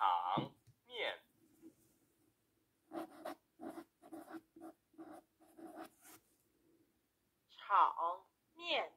场面。场面。